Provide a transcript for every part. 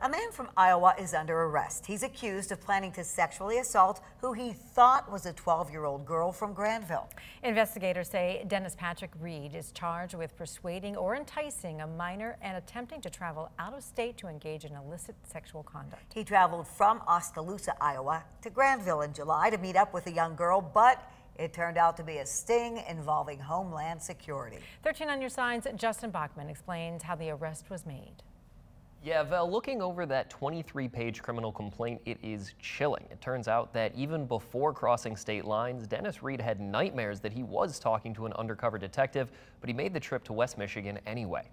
A man from Iowa is under arrest. He's accused of planning to sexually assault who he thought was a 12 year old girl from Grandville. Investigators say Dennis Patrick Reid is charged with persuading or enticing a minor and attempting to travel out of state to engage in illicit sexual conduct. He traveled from Oskaloosa, Iowa to Grandville in July to meet up with a young girl, but it turned out to be a sting involving Homeland Security. 13 On Your Side's, Justin Bachman explains how the arrest was made. Yeah, Val, looking over that 23-page criminal complaint, it is chilling. It turns out that even before crossing state lines, Dennis Reid had nightmares that he was talking to an undercover detective, but he made the trip to West Michigan anyway.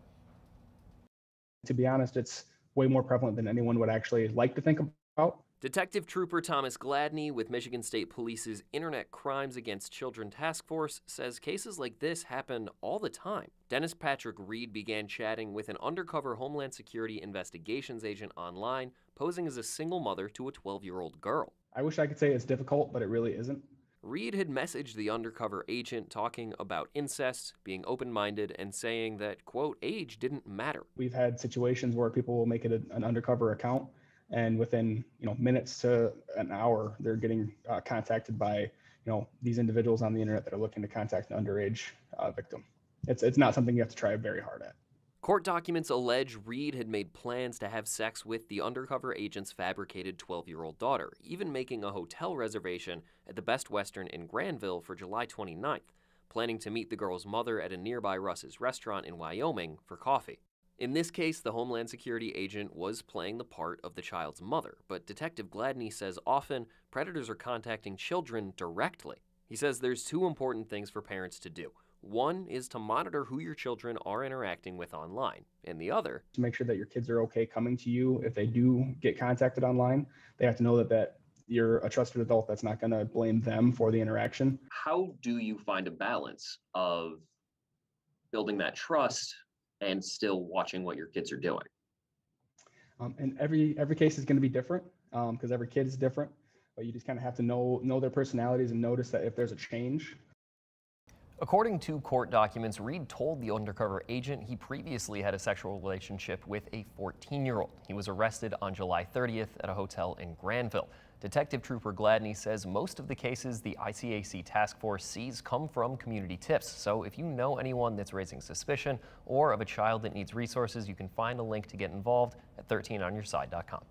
To be honest, it's way more prevalent than anyone would actually like to think about. Detective Trooper Thomas Gladney with Michigan State Police's Internet Crimes Against Children Task Force says cases like this happen all the time. Dennis Patrick Reid began chatting with an undercover Homeland Security investigations agent online, posing as a single mother to a 12 year old girl. I wish I could say it's difficult, but it really isn't. Reid had messaged the undercover agent talking about incest, being open minded, and saying that, quote, age didn't matter. We've had situations where people will make it an undercover account and within you know minutes to an hour they're getting uh, contacted by you know these individuals on the internet that are looking to contact an underage uh, victim it's it's not something you have to try very hard at Court documents allege Reid had made plans to have sex with the undercover agent's fabricated 12 year old daughter, even making a hotel reservation at the Best Western in Grandville for July 29th, planning to meet the girl's mother at a nearby Russ's restaurant in Wyoming for coffee. In this case, the Homeland Security agent was playing the part of the child's mother, but Detective Gladney says often predators are contacting children directly. He says there's two important things for parents to do. One is to monitor who your children are interacting with online, and the other to make sure that your kids are okay coming to you if they do get contacted online. They have to know that that you're a trusted adult that's not going to blame them for the interaction. How do you find a balance of building that trust and still watching what your kids are doing. Um, and every every case is going to be different because um, every kid is different. But you just kind of have to know know their personalities and notice that if there's a change. According to court documents, Reid told the undercover agent he previously had a sexual relationship with a 14-year-old. He was arrested on July 30th at a hotel in Grandville. Detective Trooper Gladney says most of the cases the ICAC task force sees come from community tips. So if you know anyone that's raising suspicion or of a child that needs resources, you can find a link to get involved at 13onyourside.com.